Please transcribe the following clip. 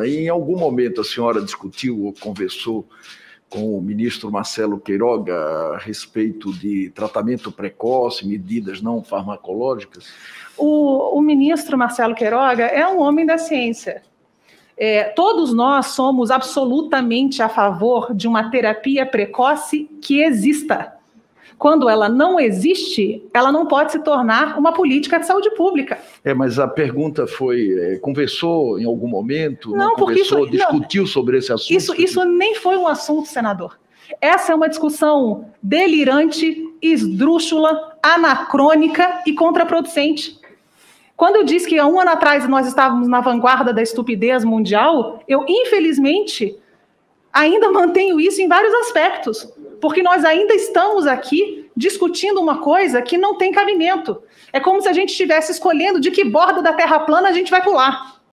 Em algum momento a senhora discutiu ou conversou com o ministro Marcelo Queiroga a respeito de tratamento precoce, medidas não farmacológicas? O, o ministro Marcelo Queiroga é um homem da ciência. É, todos nós somos absolutamente a favor de uma terapia precoce que exista. Quando ela não existe, ela não pode se tornar uma política de saúde pública. É, mas a pergunta foi: é, conversou em algum momento? Não, não conversou, isso, discutiu não, sobre esse assunto? Isso, isso nem foi um assunto, senador. Essa é uma discussão delirante, esdrúxula, anacrônica e contraproducente. Quando eu disse que há um ano atrás nós estávamos na vanguarda da estupidez mundial, eu, infelizmente, ainda mantenho isso em vários aspectos porque nós ainda estamos aqui discutindo uma coisa que não tem cabimento. É como se a gente estivesse escolhendo de que borda da Terra plana a gente vai pular.